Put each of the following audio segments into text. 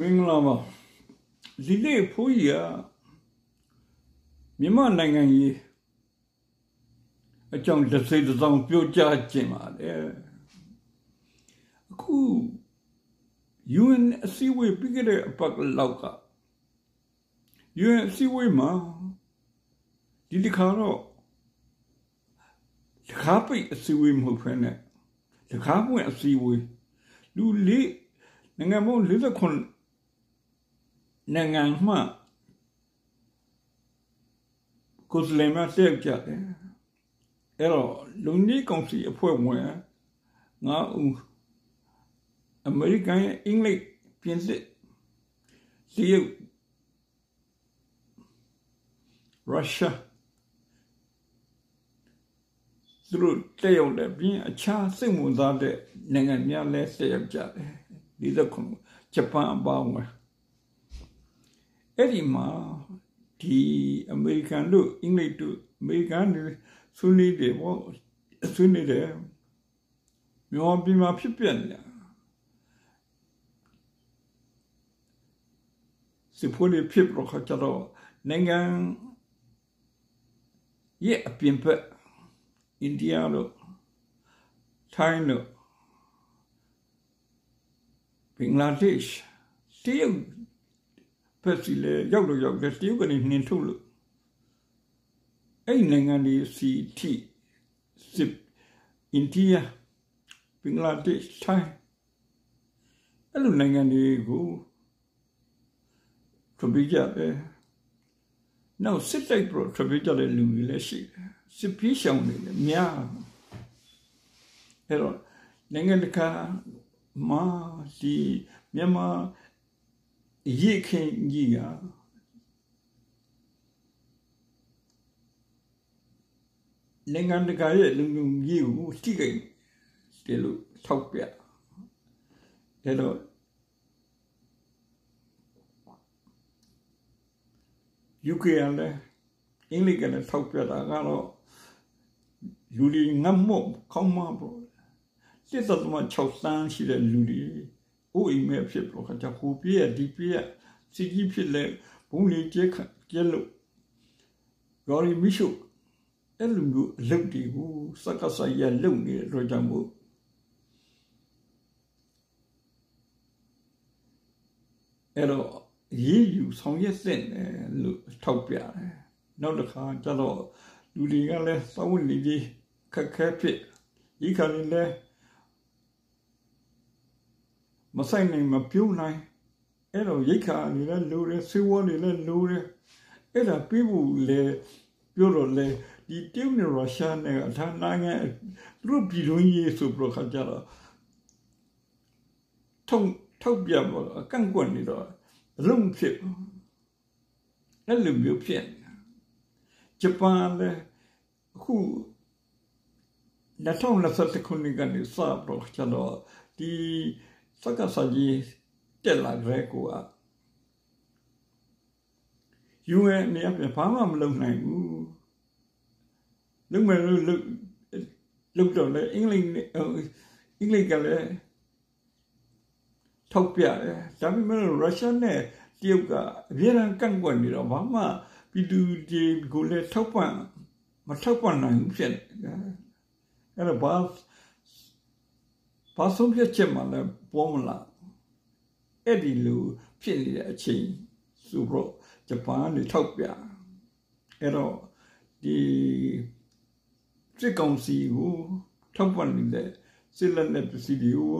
မင်္ဂလာပါဒီနေ့ဖိုးကြီးကမြန်မာနိုင်ငံကြီးအကြောင်းတစ်စိတ်တစ်စောင်းပြောကြားခြင်းပါတယ်အခု UN အစည်းအဝေးပြီးခဲ့တဲ့အပတ်လောက်က UN အစည်းအဝေးမှာဒီတစ်ခါတော့တခါပိတ်အစည်းအဝေးမဟုတ်ဖ ೇನೆ တခါပွင့်အစည်းအဝေးလူလေးနိုင်ငံပေါင်း49 နိုင်ငံမှကိုယ်စလင်မတက်ကြတယ်အဲ့တော့လူကြီးကောင်စီအဖွဲ့ဝင်ငါဦးအမေရိကန်အင်္ဂလိပ်ပြင်သစ်တရုတ်ရုရှားသူတို့တက်ရောက်တဲ့ပြင်အခြားစိတ်ဝင်စားတဲ့နိုင်ငံများလည်းတက်ရောက်ကြတယ်ဒီတော့ဂျပန်အပါအဝင် အဲ့ဒီမှာဒီအမေရိကန်တို့အင်္ဂလိပ်တို့အမေရိကန်တွေဆွေးနွေးတယ်ပေါ့ဆွေးနွေးတယ်မြန်မာပြည်မှာဖြစ်ပြနေတာစစ်ဖို့တွေဖြစ်တော့ခါကြတော့နိုင်ငံရဲ့အပြင်ဘက်အိန္ဒိယတို့ထိုင်းတို့ဘင်္ဂလားဒေ့ရှ်တရုတ် ဖက်စီလေရောက်လို့ရောက်တယ်တရုတ်ကနေနှင်ထုတ်လို့အဲ့နိုင်ငံတွေစီတီစစ်အိန္ဒိယဘင်္ဂလားဒေ့ရှ်ထိုင်းအဲ့လိုနိုင်ငံတွေကိုထပ်ပြီးကြတယ်နောက်စစ်တိုက်ပရိုထပ်ပြီးကြတဲ့လူတွေလည်းရှိတယ်စစ်ပြေးရှောင်တွေလည်းများအဲ့တော့နိုင်ငံတကာမှာဒီမြန်မာ ရစ်ခင်ကြီးကနိုင်ငံတကာရဲ့လူလူကြီးကိုတိကိတယ်လို့ထောက်ပြအဲ့တော့ UK ကလည်းအင်္ဂလိပ်ကလည်းထောက်ပြတာကတော့လူတွေငတ်မော့ခေါင်းမပေါ့စစ်သက်သမား6တန်းရှိတဲ့လူတွေ အိုးအိမ်မဲ့ဖြစ်တော့ခါကြဟိုပြည့်ဒီပြည့်စီကြီးဖြစ်လဲဘုံလေးကျဲကျဲလို့ရော်ရီမီရှုအဲ့လိုမျိုးအလုပ်တွေကိုစက္ကဆိုင်ရလုပ်နေတဲ့အတွက်ကြောင့်မို့အဲ့တော့ရေးယူဆောင်ရွက်တဲ့လို့ထောက်ပြတယ်နောက်တစ်ခါကျတော့လူတွေကလည်းသဝတ်နေကြီးခက်ခဲဖြစ်ဒီခါလေးလည်း မဆိုင်နိုင်မပြုံးနိုင်အဲ့တော့ရိတ်ခါနေလဲလိုတယ်ဆေးဝါးနေလဲလိုတယ်အဲ့ဒါပြဖို့လေပြောတော့လေဒီတရုတ်နဲ့ရုရှားနဲ့အထားနိုင်ငံသူတို့ပြည်တွင်းရေးဆိုပြီးခါကြတော့ထုံထောက်ပြပါအကန့်ကွက်နေတော့အလုံးဖြစ်အဲ့လိုမျိုးဖြစ်ဂျပန်လည်းအခု2020ခုနှစ်ကနေစတော့ကျတော့ဒီ စက္ကစကြီးတက်လာကြကိုက UN နေရာဘာမှမလုပ်နိုင်ဘူးလုပ်မယ်လို့လုပ်လုပ်တော့လေအင်္ဂလိပ်အင်္ဂလိပ်ကလည်းထောက်ပြတယ်ဒါပေမဲ့ရုရှားနဲ့တရုတ်ကအပြည့်အံကန့်ကွက်နေတော့ဘာမှပြည်သူတွေကိုလည်းထောက်ပံ့မထောက်ပံ့နိုင်ဘူးဖြစ်တယ်အဲ့တော့ဘာ ဘာဆုံးဖြတ်ချက်မှလည်းပေါ်မလာအဲ့ဒီလိုဖြစ်နေတဲ့အချိန်ဆိုတော့ဂျပန်ကနေထောက်ပြအဲ့တော့ဒီစစ်ကောင်စီကိုထောက်ပံ့နေတဲ့စစ်လက်နက်ပစ္စည်းတွေကို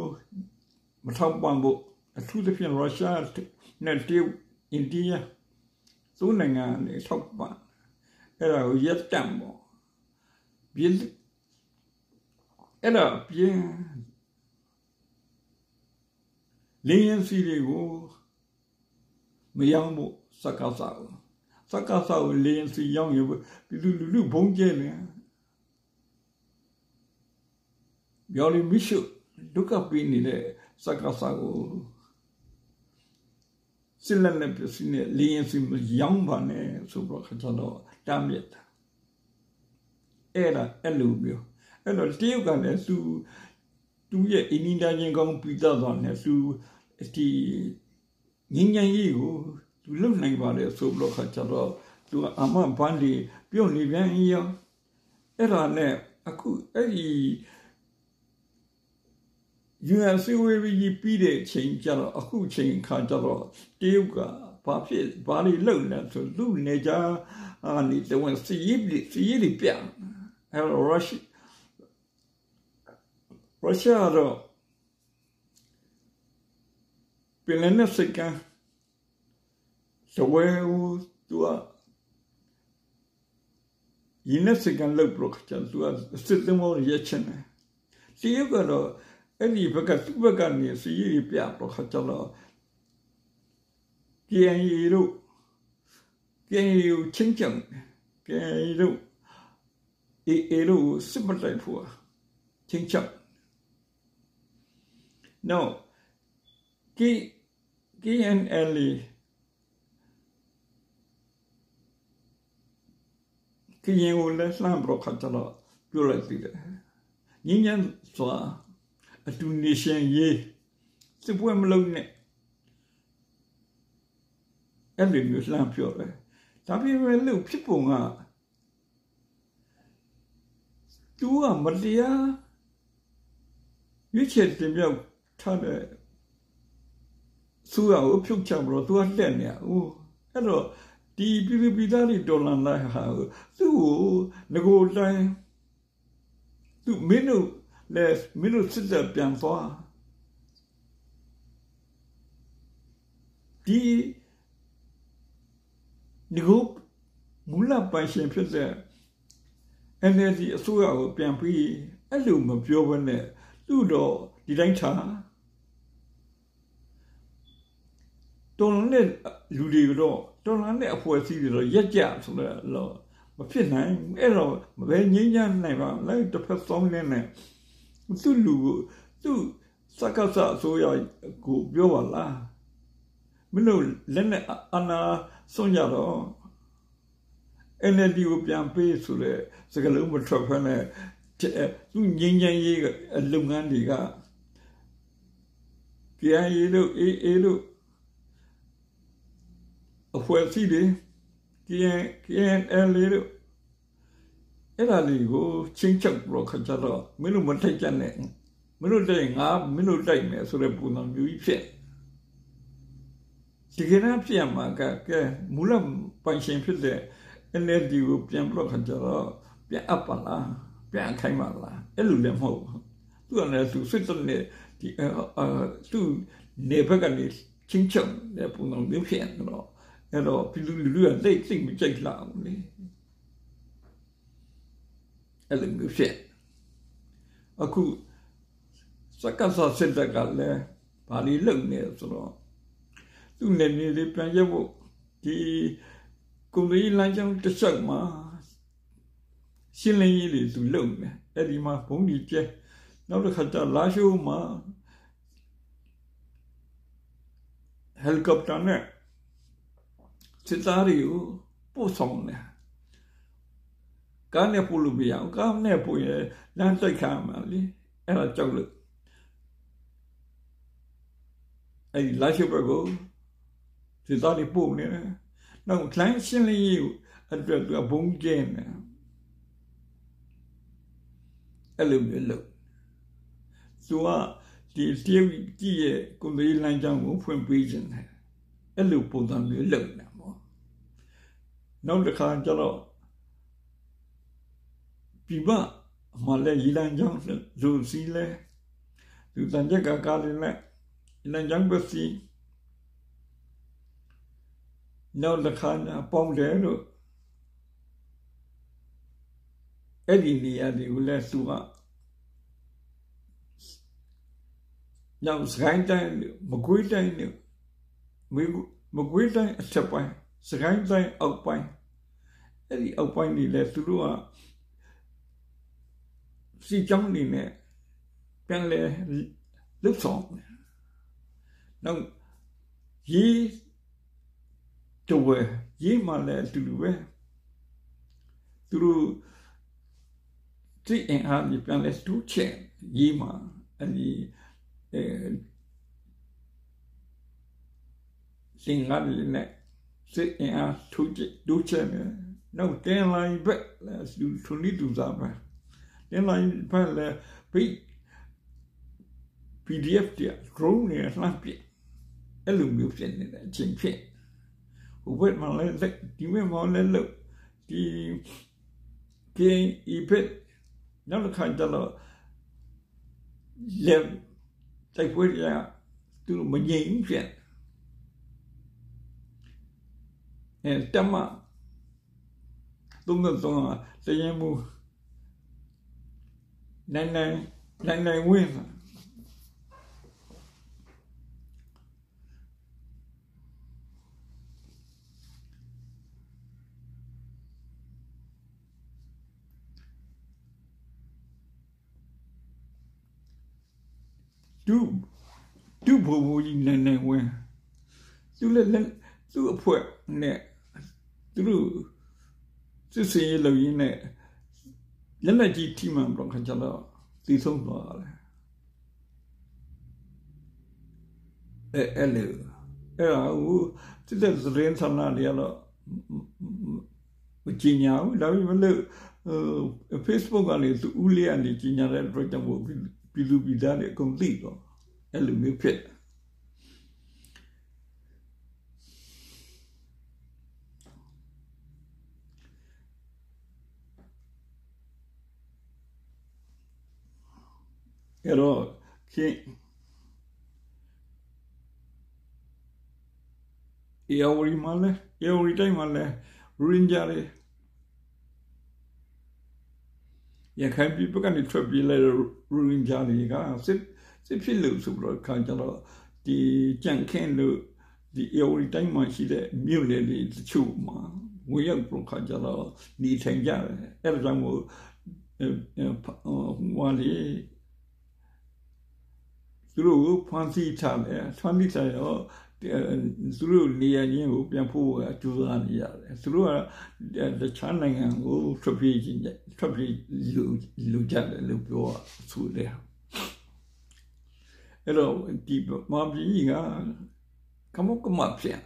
မထောက်ပံ့ဖို့အထူးသဖြင့်ရုရှားနဲ့တရုတ်အိန္ဒိယသူနိုင်ငံတွေထောက်ပံ့အဲ့ဒါကိုရက်တံပေါ့ပြင်းအဲ့ဒါပြင်း လင်းရင်စီတွေကိုမယောင်းဖို့စကားစားစကားစားကိုလင်းစီယောင်းရပြည်သူလူလူဘုံကျဲနေပြောလိမရှိဒုက္ခပေးနေတဲ့စကားစားကိုစစ်လက်နဲ့ပစ္စည်းနဲ့လင်းရင်စီမယောင်းပါနဲ့ဆိုတော့ခါတော့တားမြစ်တာအဲ့ဒါအဲ့လိုမျိုးအဲ့တော့တရုတ်ကလည်းသူ သူရဲ့အင်းနီးချင်းကောင်းပြီးတော့တယ်သူဒီငင်းငင်းကြီးကိုသူလုံနိုင်ပါတယ်ဆိုပြီးတော့ခါကြတော့သူအမဘန်ဒီပြုတ်နေပြန်ရောအဲ့ဒါနဲ့အခုအဲ့ဒီ UN စီဝေးကြီးပြီးတဲ့ချိန်ကျတော့အခုချိန်ခါကျတော့တရုတ်ကဘာဖြစ်ဘာလို့လုံလဲဆိုလူနေကြအာနေတဝန်စီရည်စီရည်ပြအဲ့တော့ရုရှား ရုရှားတော့ပြင်လည်းစကန်စဝဲဦးသူကရင်းနဲ့စကန်လောက်ပရိုခချန်သူကစစ်တမောရချင်တယ်တရုတ်ကတော့အဲ့ဒီဘက်ကသူ့ဘက်ကနေစီရည်ပြတော့ခါကျတော့ KNA တို့ KNA ကိုချင်းချံ KNA တို့ AA တို့စစ်မတိုက်ဖို့ချင်းချံ no K KNLA ကရင်ကိုလက်လှမ်းပြီးခါကျတော့ပြောလိုက်ပြီညဉ့်ညံစွာအတူနေရှင်ရေးစစ်ပွဲမလုံးနဲ့အဲ့လိုမျိုးလှမ်းပြောတယ်ဒါပေမဲ့လို့ဖြစ်ပုံကသူကမတရားရွေးချယ်တင်မြောက် ထားတဲ့သူ့ကိုဖြုတ်ချမလို့သူကတက်နေဦးအဲ့တော့ဒီပြည်ပြည်သားတွေတော်လန်လိုက်ဟာသူ့ကိုငကိုတိုင်းသူမင်းတို့လေမင်းတို့စစ်တပ်ပြန်သွားဒီဒီကိုမူလပိုင်ရှင်ဖြစ်တဲ့ NLD အစိုးရကိုပြန်ပြီးအဲ့လိုမပြောဘဲနဲ့သူ့တော့ဒီတိုင်းထား တော်လန်တဲ့လူတွေတော့တော်လန်တဲ့အဖွဲ့အစည်းတွေတော့ရက်ကြဆိုတော့မဖြစ်နိုင်အဲ့တော့ဘယ်ငြိမ်းချမ်းနိုင်ပါလဲတစ်ဖက်ဆုံးနေနဲ့သူ့လူသူ့စကားစအစိုးရကိုပြောပါလားမင်းတို့လက်နဲ့အနာဆုံးကြတော့ NLD ကိုပြန်ပေးဆိုတဲ့စကလုံးမထွက်ဖက်နဲ့သူငင်းငင်းရေးလုပ်ငန်းတွေက KIA တို့ AA တို့အ ဖွဲ့အစည်းတွေ KN KNL တို့အဲ့ဒါလေးကိုချင်းချုပ်ပြီးခါကြတော့မင်းတို့မထိုက်ကြနဲ့မင်းတို့တိုက်ငါမင်းတို့တိုက်မယ်ဆိုတဲ့ပုံစံမျိုးကြီးဖြစ်ဒီကနေ့ဖြစ်မှာကကဲမူလပိုင်ရှင်ဖြစ်တဲ့ NLD ကိုပြန်ပြီးခါကြတော့ပြန်အပ်ပါလားပြန်ခိုင်းပါလားအဲ့လိုလည်းမဟုတ်ဘူးသူကလည်းသူစစ်တဲ့ဒီအာသူနေဘက်ကနေချင်းချုပ်တဲ့ပုံစံမျိုးဖြစ်တော့ အဲ့တော့ပြည်လူလူကသိသိမကြိုက်လာဘူးလေအဲ့လိုမျိုးဖြစ်အခုစက္ကစစစ်တကလည်းဘာလို့လုံနေဆိုတော့သူ့နေနေလေးပြန်ရဖို့ဒီကုလီလမ်းကြောင်းတစ်ချက်မှာရှင်းလင်းရေးတွေသူလုံနေအဲ့ဒီမှာဘုံကြီးကျဲနောက်တစ်ခါကျလာရှိုးမှာဟယ်လီကော်ပတာနဲ့ စစ်သားတွေကိုပို့ဆောင်တယ်ကားနဲ့ပို့လို့မရအောင်ကားနဲ့ပို့ရင်လမ်းစိတ်ခံမှာလေအဲ့ဒါကြောက်လို့အဲ့ဒီလာရှိဘက်ကိုစစ်သားတွေပို့နေတယ်နောက်လိုင်းရှင်းလင်းရေးအတွက်သူကဘုံကျင်းတယ်အဲ့လိုမျိုးလို့သူကဒီတရုတ်ကြီးရဲ့ကွန်ပဏီလမ်းကြောင်းကိုဖွင့်ပေးခြင်းတယ်အဲ့လိုပုံစံမျိုးလုပ်နေ နောက်တစ်ခါကျတော့ပြပအမလည်းရီလန်ကြောင့်လူစီလဲသူတန်ကြကကားလေးနဲ့လန်ကြောင့်ပဲစီနောက်တစ်ခါကျပေါင်းတယ်လို့အဲ့ဒီနေရာတွေကိုလဲသူကနောက်စကိုင်းတိုင်းမကွေးတိုင်းမကွေးတိုင်းအထက်ပိုင်းစကိုင်းတိုင်းအောက်ပိုင်း အဲ့ဒီအောက်ပိုင်းတွေလည်းသူတို့ကစီကြောင်းနေနဲ့ပြန်လဲလုတ်ဆောင်နောက်ရေးတော့ရေးမှလည်းအတူတူပဲသူတို့တိအင်အားကြီးပြန်လဲတူးချက်ရေးမှအဲ့ဒီအဲစင်ကားလေးနဲ့စစ်အင်အားထိုးချဒုချက် နေနောက်တင်လိုင်းဘက်သူသူလိတူစားပဲတင်လိုင်းဘက်လည်းဘိ PDF တည်း drone နဲ့လှမ်းပြအဲ့လိုမျိုးဖြစ်နေတဲ့အချိန်ဖြစ်ဟိုဘက်မှာလည်းဒီဘက်မှာလည်းလို့ဒီကင်း event နောက်တစ်ခါကျတော့လက်တိုက်ပွဲရသူမငြိမ်ဖြစ်အဲတမ သုံးတော့တရင်မူနိုင်နိုင်နိုင်နိုင်ဝင်းဒုဒုဘဘကြီးနည်းနည်း ဝင်သူလည်းသူ့အဖွဲ့နဲ့သူတို့စစ်စေးလုပ်ရင်းနဲ့လက်လက်ကြီးထိမှန်တော့ခါကြတော့သိဆုံးသွားတယ်အဲအဲ့လေအဲ့ဒါဟိုစစ်တဲ့သတင်းဌာနတွေကတော့မကြင်ညာဘူးဒါပေမဲ့လို့ဟို Facebook ကနေသူဦးလေးကနေကြင်ညာတဲ့အတွက်ကြောင့်ပြည်သူပြည်သားတွေအကုန်သိတော့အဲ့လိုမျိုးဖြစ်အဲ့ တော့ခင်ယောဝရီမလဲယောဝရီတိုင်းမလဲရင်ဂျာလေးရခိုင်ပြည်ပကနေထွက်ပြေးလာတဲ့ရင်ဂျာတွေကစစ်စစ်ဖြစ်လို့ဆိုတော့ခါကျတော့ဒီကြန့်ခင်းလို့ဒီအေဝီတိုင်းမှာရှိတဲ့မြို့လေတွေတချို့မှာဝင်ရောက်ပြခါကျတော့နေထိုင်ကြတယ်အဲ့ဒါကြောင့်မို့ဟိုလေ သူတို့ဖန်စီထားတယ်ဖန်စီထားရောသူတို့နေရာချင်းကိုပြန်ဖို့အကျိုးစားနေရတယ်သူတို့ကတခြားနိုင်ငံကိုထွက်ပြေးခြင်းထွက်ပြေးလူလူကြတယ်လို့ပြောဆိုတယ်အဲ့တော့ဒီမာပြည်ကကမကမဖြစ်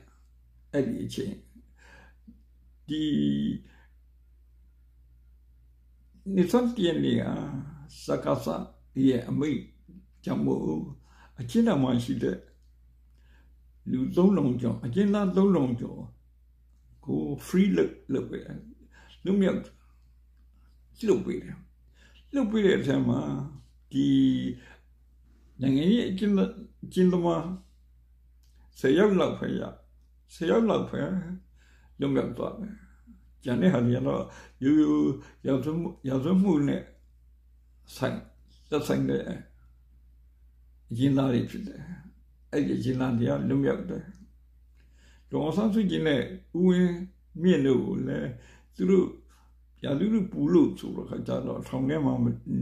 အဲ့ဒီအချိန်ဒီနေစွန်တည်းနေကစကားစရဲ့အမိတ်ကြောင့်မို့ အချင်းတော်မှရှိတဲ့လူသုံးလုံးကျော်အကျဉ်းသားသုံးလုံးကျော်ကို free လုပ်လုပ်ပေးတယ်လူမြောက်လုပ်ပေးတယ်လုပ်ပေးတဲ့အချိန်မှာဒီနိုင်ငံရေးအကျဉ်းကျဉ်းသမားဆယ်ယောက်လောက်ပဲရဆယ်ယောက်လောက်ပဲလုံမြောက်သွားတယ်ကျန်တဲ့ဟာတွေကတော့ယူယူရောက်ဆုံးရောက်ဆုံးမှုနဲ့ဆိုင်သက်ဆိုင်တဲ့ အကျဉ်းသားတွေဖြစ်တယ်အဲ့ဒီကျဉ်းသားတွေကလုံမြောက်တယ်ဒေါ်ဆန်းစုကြည်နဲ့ဦးဝင်းမြင့်တို့ကိုလည်းသူတို့ရာလူလူပူလို့ဆိုတော့ခါကြတော့ထောင်ထဲမှာ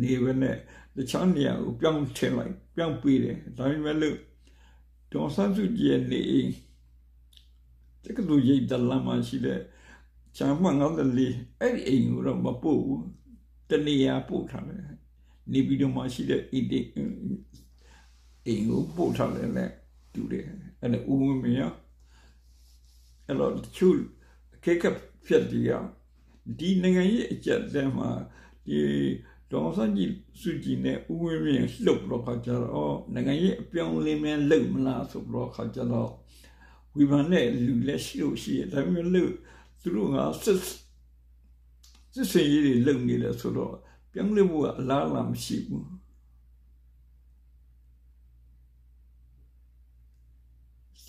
နေပဲနဲ့တခြားနေရာကိုပြောင်းထည့်လိုက်ပြောင်းပေးတယ်ဒါပေမဲ့လို့ဒေါ်ဆန်းစုကြည်ရဲ့နေအိမ်တက္ကသိုလ်ရိပ်တလမ်းမှာရှိတဲ့ချမ်းမငါးတလေးအဲ့ဒီအိမ်ကိုတော့မပို့ဘူးတနေရာပို့ထားတယ်နေပြီးတော့မှရှိတဲ့အိမ် အိမ်ကိုပို့ထားတယ်နဲ့တူတယ်အဲ့ဒါဦးဝင်းမရအဲ့တော့ချူခေကဖြစ်ဒီရဒီနိုင်ငံရဲ့အကြက်တဲမှာဒီဒေါ်စန်ကြီးစုကြည်နဲ့ဦးဝင်းမြင့်လှုပ်တော့ခါကြတော့နိုင်ငံရေးအပြောင်းအလဲများလုပ်မလားဆိုတော့ခါကြတော့ဝီဗန်နဲ့လူလက်ရှိလို့ရှိရဒါပေမဲ့လို့သူတို့ကစစ်စစ်စင်ရေးတွေလုပ်နေတယ်ဆိုတော့ပြောင်းလဲဖို့ကအလားအလာမရှိဘူး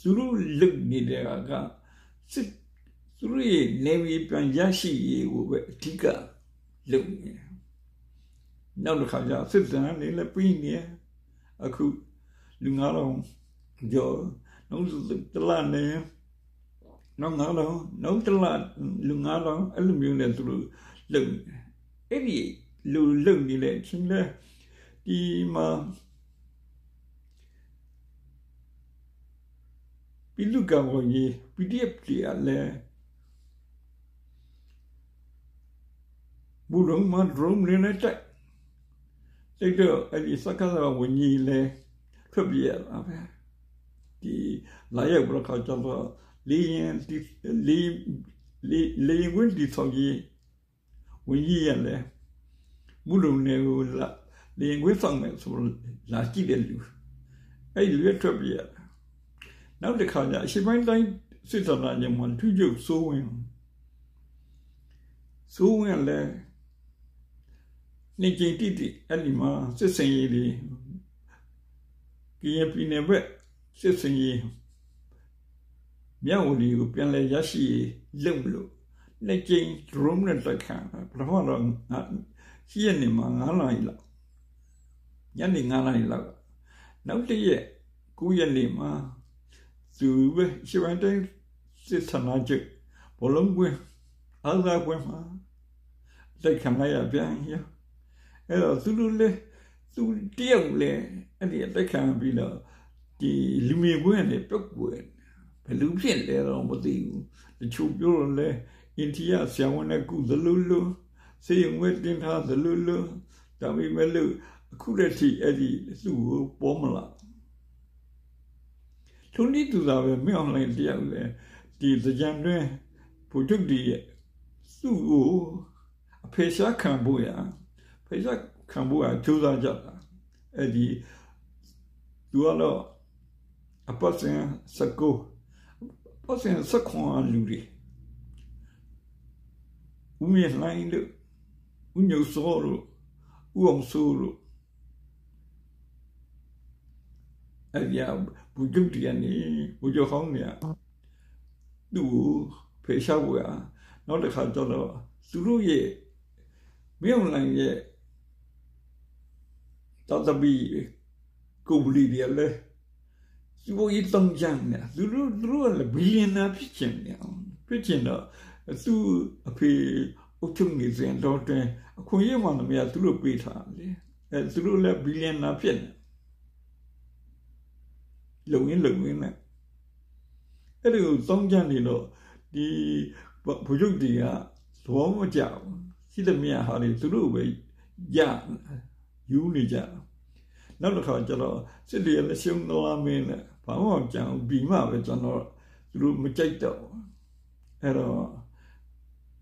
သူတို့လုပ်နေတဲ့ကစစ်သူတို့ရဲ့နေမီပြန်ရရှိရေးကိုပဲအဓိကလုပ်နေတယ်နောက်တစ်ခါကျစစ်တမ်းလေးလည်းပြီးနေအခုလူငါတော့ကြောနောက်တလနဲ့နောက်ငါတော့နောက်တလလူငါတော့အဲ့လိုမျိုးနဲ့သူတို့လုပ်အဲ့ဒီလူလုပ်နေလေချင်းလေဒီမှာ ပြီးလူကံဝင်ကြီး PDF တွေလည်းဘူးလုံးမ drone နဲ့တိုက်တိတ်တော့အဲ့ဒီစက္ကသဝဉ္ကြီးလဲထွက်ပြေးရတာပဲဒီလာရောက်ပြီးတော့ခါကျတော့လေရင်ဒီလေလေလေဝင်ဒီဆောင်ကြီးဝင်ကြီးရလဲမူလုံနေကိုလာလေရင်ဝင်ဆောင်မယ်ဆိုလာကြည့်တယ်လူအဲ့လူရထွက်ပြရ နောက်တစ်ခါကျအရှိပိုင်းတိုင်းစစ်တော်လာညမထူးကျုပ်စိုးဝင်စိုးဝင်လဲနေကြည်တိတိအဲ့ဒီမှာစစ်စင်ရေးတွေကရင်ပြည်နယ်ဘက်စစ်စင်ရေးမြောက်ဝတီကိုပြန်လဲရရှိလုံလို့နေကြည် drone နဲ့တက်ခံပထမတော့ရှိရနေမှာ9လလောက်ညနေ9လလောက်နောက်တည့်9ရက်နေမှာ သူပဲရှိဝန်တိုင်းစစ်ဌာနချုပ်ဘလုံးကွင်းအားသာကွင်းမှာတက်ခံရပြန်ရအဲ့တော့သူတို့လေသူတယောက်လေအဲ့ဒီတက်ခံပြီးတော့ဒီလူမျိုးကွင်းနဲ့ပြုတ်ကွယ်ဘယ်လိုဖြစ်လဲတော့မသိဘူးတချို့ပြောလို့လေအိန္ဒိယဆရာဝန်နဲ့ကုသလို့လို့စေယဝဲတင်ထားသလို့လို့ဒါပေမဲ့လို့အခုတည်းထိအဲ့ဒီသူ့ကိုပေါ်မလာ ထုံးဒီသူသာပဲမြောင်းလိုက်တယောက်လေဒီကြံတွင်ဘုဒ္ဓဒီရဲ့သူ့ကိုအဖေရှားခံဖို့ရဖေရှားခံဖို့ရကြိုးစားကြတာအဲ့ဒီသူကတော့အပတ်စဉ်စကူပတ်စဉ်စခွန်လူတွေဦးမြလိုင်းတို့ဦးညိုစောတို့ဦးအောင်စိုးတို့အဲ့ဒီ ဘူဂျုတ်တရနေဘူဂျောခေါင်းနေသူ့ဖေရှားဖို့ရနောက်တစ်ခါကျတော့သူတို့ရဲ့မြောင်လိုင်းရဲ့တော်တပီကိုဘလီရလေသူတို့ဤတုံးကြနေသူတို့သူတို့လည်းဘီလီယံနာဖြစ်ချင်တယ်ဖြစ်ချင်တော့သူအဖေအုတ်ချုပ်နေစဉ်တော့တွင်အခွင့်အရေးမှမရသူတို့ပေးထားလေအဲသူတို့လည်းဘီလီယံနာဖြစ်နေ လုံရင်းလုံရင်းနဲ့အဲ့ဒီကိုသုံးကြနေတော့ဒီဘုရုပ်တွေကသဘောမကျဘူးရှိသမျှဟာတွေသူတို့ပဲရယူနေကြနောက်တစ်ခါကျတော့စစ်တွေလည်းရှုံးသွားမင်းနဲ့ဘာမှမကြံဘူးပြီးမှပဲကျွန်တော်သူတို့မကြိုက်တော့အဲ့တော့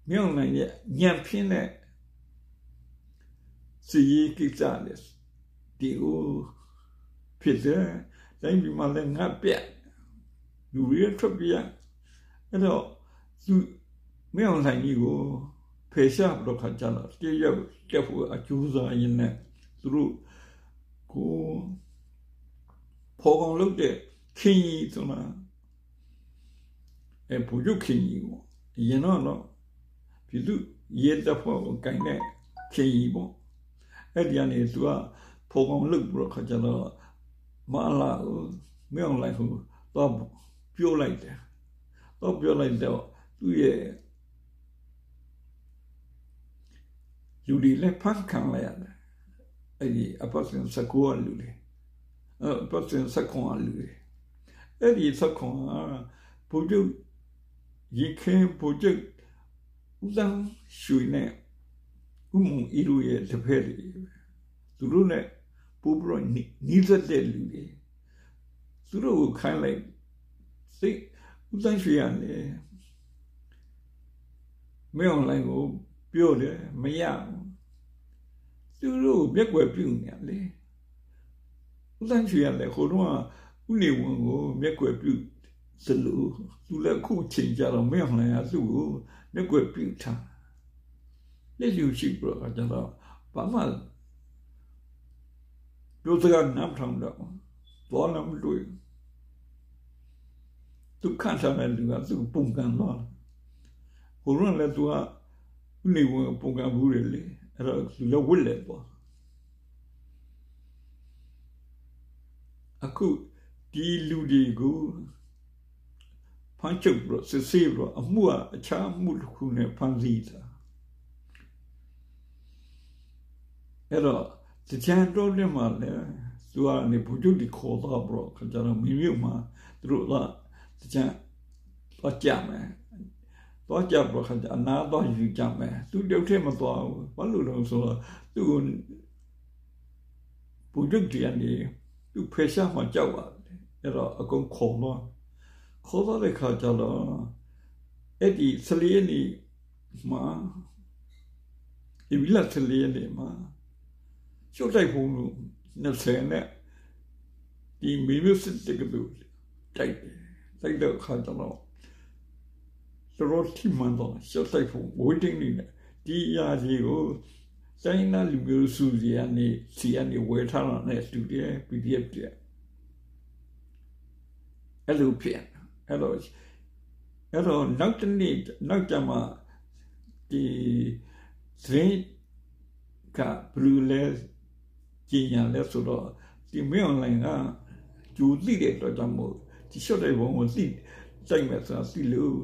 မြောက်နိုင်ရဲ့ညံပြင်းတဲ့စီရီကိစ္စလေးဒီကိုဖြစ်တယ် တိုင်းပြည်မှာလည်းငတ်ပြက်လူရထွက်ပြက်အဲ့တော့သူမြောက်နိုင်ကြီးကိုဖေရှားတော့ခါကြတော့တရရောက်တက်ဖို့အကျိုးစားရင်းနဲ့သူတို့ကိုဖော်ကောင်လုပ်တဲ့ခင်ကြီးဆိုတာအဲဘုရုခင်ကြီးပေါ့ရင်တော့တော့ပြည်သူရဲတပ်ဖွဲ့ကိုကင်တဲ့ခင်ကြီးပေါ့အဲ့ဒီကနေသူကဖော်ကောင်လုပ်ပြီးတော့ခါကြတော့ မလာမြောင်လိုက်ဟိုတော့ပြောလိုက်တယ်တော့ပြောလိုက်တော့သူ့ရဲ့လူတွေလည်းဖန်ခံလိုက်ရတယ်အဲ့ဒီအပတ်စဉ်စကူလူတွေအပတ်စဉ်စကွန်လူတွေအဲ့ဒီစကွန်ဘုဒ္ဓရေခဲဘုဒ္ဓဦးဆောင်ရွှေနဲ့ဥမုံဤလူရဲ့တပည့်တွေသူတို့နဲ့ ပို့ပြီးတော့နီးစပ်တဲ့လူတွေသူတို့ကိုခိုင်းလိုက်စိတ်ဦးဆောင်ရွှေရတယ်မင်းအွန်လိုင်းကိုပြောတယ်မရဘူးသူတို့မျက်ွယ်ပြုနေလေဦးဆောင်ရွှေရတယ်ဟိုတော့ဦးနေဝန်ကိုမျက်ွယ်ပြုစလို့သူလည်းခုချိန်ကြတော့မင်းအွန်လိုင်းကသူ့ကိုမျက်ွယ်ပြုထားလက်ယူရှိပြီးတော့ကျွန်တော်ဘာမှ ပြောစကားနားထောင်တော့ဘောလမ်းတွေ့သူခံစားတဲ့လူကသူ့ပုံကံတော့ဟိုရုံးလည်းသူကဥနေဝင်ပုံကံဘူးလေအဲ့တော့သူလည်းဝစ်လက်ပေါ့အခုဒီလူတွေကိုဖမ်းချုပ်ပြီးစစ်ဆေးပြီးတော့အမှုအခြားမှုတစ်ခုနဲ့ဖမ်းဆီးတာအဲ့တော့ တချန်တော့လည်းမှလည်းသူကနေဘုจุဒီခေါ်တော့ဘရောခကြတော့မိမြို့မှာသူတို့ကတချန်တော့ကြမယ်တော့ကြဘရောခကြအနာတော့ယူကြမယ်သူတယောက်တည်းမသွားဘူးဘာလို့လဲဆိုတော့သူဘုจุဒီကနေသူဖေရှားမှကြောက်ပါတယ်အဲ့တော့အကုန်ခေါ်တော့ခေါ်တော့တဲ့ခါကျတော့အဲ့ဒီဆလီနီမှာဒီဝိလာဆလီနီမှာ ကျုပ်တိုက်ဖို့လို့20နဲ့ဒီမီမျိုးစစ်တကလို့တိုက်တယ်တိုက်တော့ခါကျတော့တော်တိမှန်တော့ကျုပ်တိုက်ဖို့ဝိတင်းနေတယ်ဒီအရာကြီးကိုတိုင်းနာလူမျိုးစုစီကနေစီကနေဝယ်ထားတာနဲ့တူတယ် PDF တဲ့အဲ့လိုဖြစ်အဲ့တော့အဲ့တော့နောက်တနေ့နောက်ကြမှာဒီသတင်းကဘလူးလဲ ကျင်ညာလဲဆိုတော့ဒီမင်း online ကကျူသိတဲ့အတွက်ကြောင့်မို့ဒီ short တဲ့ဘုံကိုသိစိုက်မယ်ဆိုတာသိလို့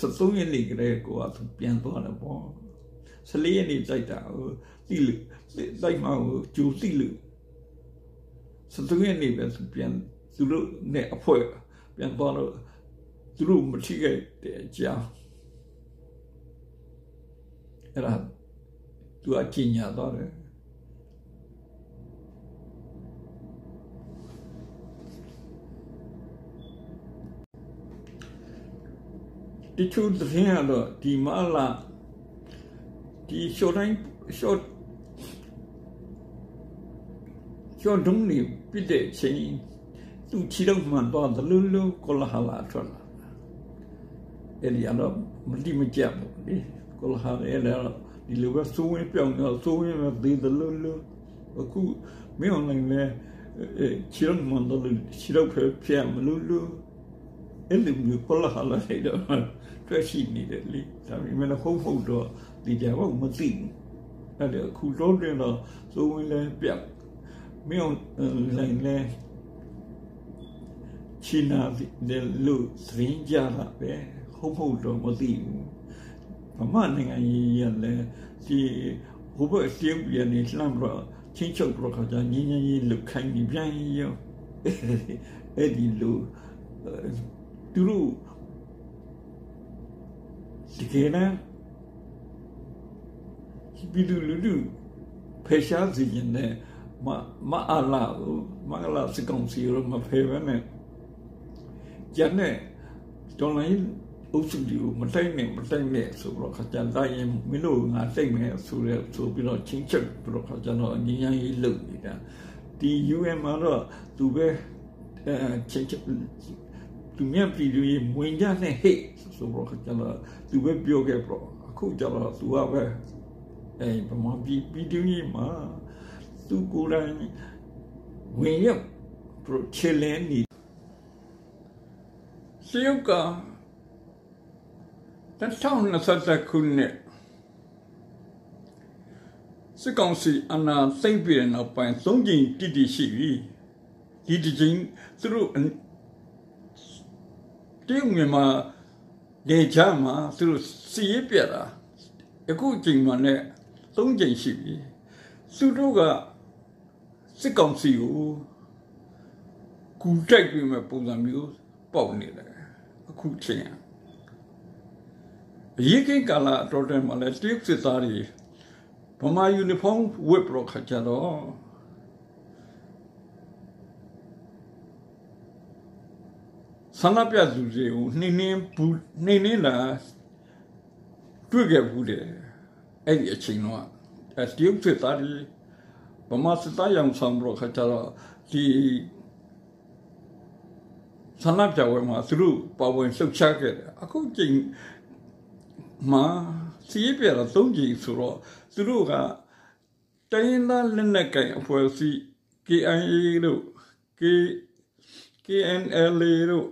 73ရက်နေကြတဲ့ကိုကပြန်သွားတယ်ပေါ့14ရက်နေစိုက်တာကိုသိလို့စိုက်မှကိုကျူသိလို့73ရက်နေပဲပြန်သူတို့နဲ့အဖွဲ့ပြန်သွားတော့သူတို့မထိခဲ့တဲ့အကြောင်းအဲ့ဒါသူအကျဉ်းညာသွားတယ် ဒီချို့သတင်းရတော့ဒီမလာဒီရှော့တိုင်းရှော့ရှော့ဒုံနေပြတဲ့ချင်းသူချီတော့မှန်တော့ဒလူလူကိုလာလာထွက်လာအဲ့ဒီတော့မတိမကြဘူးဒီကိုလာရဲလည်းဒီလိုပဲစိုးဝင်ပြောင်းတော့စိုးဝင်ပဲဒီဒလူလူအခုမင်းအောင်လည်းချီတော့မှန်တော့ချီတော့ဖျက်မလူလူ အဲ့ဒီမျိုးကိုလာလာဟဲ့တော့တွေ့ရှိနေတယ်လေဒါပေမဲ့ဟုတ်ဟုတ်တော့ဒီကြတော့မသိဘူးအဲ့ဒါအခုတော့တင်တော့စိုးဝင်လည်းပြတ်မင်းအောင်လည်းလည်းချီနာတယ်လို့သတင်းကြတာပဲဟုတ်ဟုတ်တော့မသိဘူးဗမာနိုင်ငံကြီးရလဲဒီဟိုဘက်စီးပြန်နေလှမ်းတော့ချင်းချုပ်တော့ခါကျညင်းညင်းကြီးလုခိုင်းပြီးပြန်ရောအဲ့ဒီလို သူတို့ဒီကနေ့ပြည်သူလူထုဖေရှားစီရင်တဲ့မမအလာကိုမကလာစကောင်စီရောမဖေဘဲနဲ့ကျန်တဲ့တော်လိုင်းအုပ်စုတွေကိုမတိုက်နဲ့မတိုက်နဲ့ဆိုတော့ခကြတိုင်းရင်မင်းတို့ငါတိုက်မယ်ဆိုရဲဆိုပြီးတော့ချင်းချက်ပြီးတော့ခကြတော့ညီညာရေးလုပ်နေတာဒီ UN မှာတော့သူပဲအဲချင်းချက် သူမြတ်ပြည်သူရေးမဝင်ကြနဲ့ဟဲ့ဆိုတော့ခကြတော့သူပဲပြောခဲ့ပြတော့အခုကျတော့သူကပဲအဲဗမာပြည်ပြည်သူရေးမှာသူကိုယ်တိုင်ဝင်ရောက် pro chilling တရုတ်က2020ခုနှစ်စစ်ကောင်စီအနာသိမ့်ပြီးတဲ့နောက်ပိုင်းသုံးကြိမ်တိတိရှိပြီဒီတစ်ကြိမ်သူတို့ တရုတ်မြန်မာဒေချာမှာသူတို့စီးရပြတာအခုကြိမ်မှလည်းသုံးကြိမ်ရှိပြီသူတို့ကစစ်ကောင်စီကိုကူတိုက်ပြီးမဲ့ပုံစံမျိုးပေါက်နေတယ်အခုချိန်အရေးကိကာလာတော်တယ်မှာလည်းတရုတ်စစ်သားတွေဗမာယူနီဖောင်းဝတ်ပြီးတော့ခါကြတော့ ဆန္ဒပြသူတွေကိုနှင်းနှင်းဘူးနှင်းနှင်းလာတွေ့ခဲ့ဘူးတယ်အဲ့ဒီအချိန်တော့အဲတရုတ်စစ်သားတွေဗမာစစ်သားရောင်ဆောင်ပြီးတော့ခါကြတော့ဒီဆန္ဒပြပွဲမှာသူတို့ပါဝင်လှုပ်ရှားခဲ့တယ်အခုချိန်မှာစီးပြတော့သုံးကြိမ်ဆိုတော့သူတို့ကတိုင်းသားလက်နက်ကင်အဖွဲ့အစည်း KIA တို့ K KNLA တို့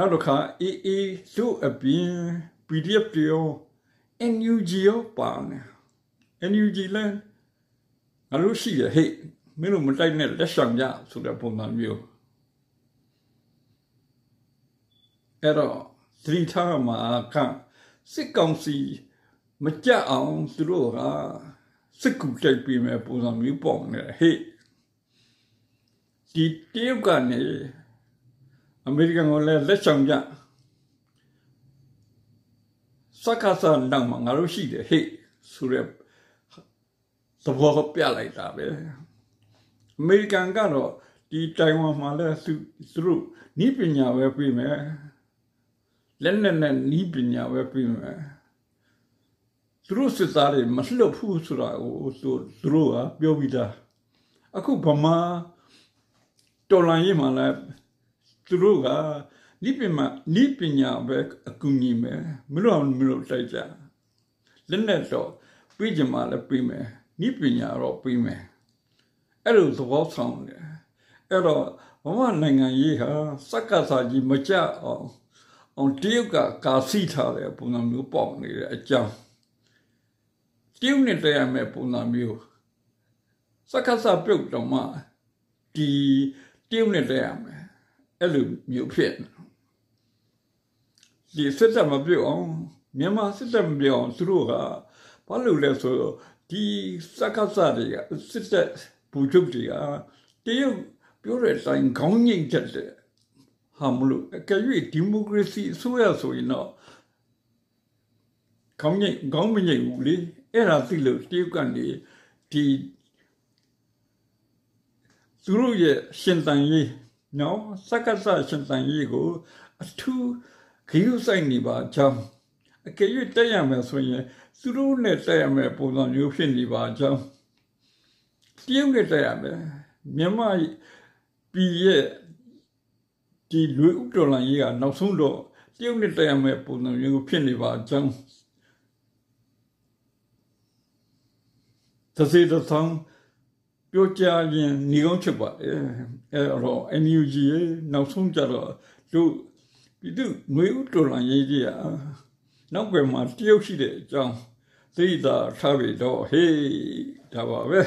နောက်တစ်ခါ AA တို့အပြင် PDF တွေရော NUG ရောပါနေ NUG လည်းငါတို့ရှိရဟဲ့မင်းတို့မတိုက်နဲ့လက်ဆောင်ကြဆိုတဲ့ပုံစံမျိုးအဲ့တော့သတိထားမှာကစစ်ကောင်စီမကြအောင်သူတို့ကစစ်ကူတိုက်ပြီးမဲ့ပုံစံမျိုးပေါ့နေဟဲ့ဒီတရုတ်ကနေ အမေရိကန်ကလည်းလက်ဆောင်ကြစကားစံတော့ငါတို့ရှိတယ်ဟဲ့ဆိုရက်သဘောပြလိုက်တာပဲအမေရိကန်ကတော့ဒီတိုင်ဝမ်မှာလည်းသူသူတို့ဤပညာပဲပြီးမယ်လက်နဲ့နဲ့ဤပညာပဲပြီးမယ်သူတို့စစ်သားတွေမလှုပ်ဘူးဆိုတာကိုသူတို့ကပြောပြီးသားအခုဗမာတော်လိုင်းရေးမှာလည်း သူတို့ကဤပညာဤပညာပဲအကူညီမယ်မလို့မလို့တိုက်ကြလက်နဲ့တော့ပြီးကြမှာလည်းပြီးမယ်ဤပညာတော့ပြီးမယ်အဲ့လိုသဘောဆောင်တယ်အဲ့တော့ဘဝနိုင်ငံရေးဟာစက္ကစာကြီးမကြအောင်အောင်တရုတ်ကကာစီထားတဲ့ပုံစံမျိုးပေါက်နေတဲ့အကြောင်းတရုတ်နဲ့တရားမဲ့ပုံစံမျိုးစက္ကစာပြုတ်တော့မှဒီတရုတ်နဲ့တရားမယ် အဲ့လိုမျိုးဖြစ်ဒီစစ်တပ်မပြုတ်အောင်မြန်မာစစ်တပ်မပြုတ်အောင်သူတို့ကဘာလို့လဲဆိုတော့ဒီစက္ကစာတွေကစစ်တပ်ဘူချုပ်တွေကတရုတ်ပြောတဲ့အတိုင်းခေါင်းငိမ့်ချက်တယ်ဟာမလို့အကယ်၍ဒီမိုကရေစီအစိုးရဆိုရင်တော့ခေါင်းငိမ့်ခေါင်းမငိမ့်ဘူးလေအဲ့ဒါသိလို့တရုတ်ကနေဒီသူတို့ရဲ့ရှင်တန်ရေး နော်စက္ကစရှင်တန်ရေးကိုအထူးခရီးဆိုင်နေပါကြောင်းအကယ်၍တက်ရမယ်ဆိုရင်သူတို့နဲ့တက်ရမယ်ပုံစံမျိုးဖြစ်နေပါကြောင်းတရုတ်နဲ့တက်ရမယ်မြန်မာပြည်ရဲ့ဒီလူဥတော်လန်ကြီးကနောက်ဆုံးတော့တရုတ်နဲ့တက်ရမယ်ပုံစံမျိုးဖြစ်နေပါကြောင်းသစေတထောင်း ပြောကြရင်ညီကောင်းဖြစ်ပါတယ်အဲတော့ NUG ရဲ့နောက်ဆုံးကြတော့သူပြည်သူငွေဥတော်လန်ရေးကြီးอ่ะနောက်ွယ်မှာတရုတ်ရှိတဲ့အကြောင်းသိတာထားပြီတော့ဟေးဒါပါပဲ